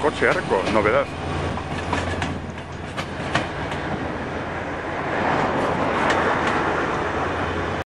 coche arco, novedad.